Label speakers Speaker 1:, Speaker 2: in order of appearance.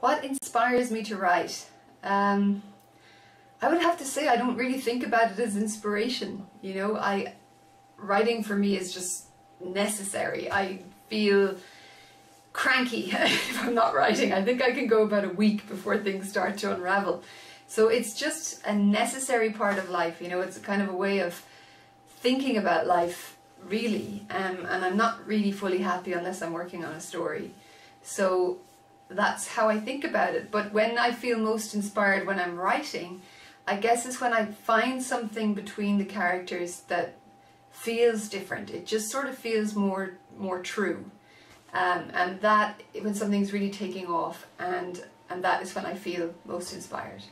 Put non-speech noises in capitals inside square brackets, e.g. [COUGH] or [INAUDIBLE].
Speaker 1: What inspires me to write? Um, I would have to say I don't really think about it as inspiration. You know, I writing for me is just necessary. I feel cranky [LAUGHS] if I'm not writing. I think I can go about a week before things start to unravel. So it's just a necessary part of life. You know, it's kind of a way of thinking about life really. Um, and I'm not really fully happy unless I'm working on a story. So that's how I think about it. But when I feel most inspired when I'm writing, I guess is when I find something between the characters that feels different. It just sort of feels more more true. Um, and that when something's really taking off and and that is when I feel most inspired.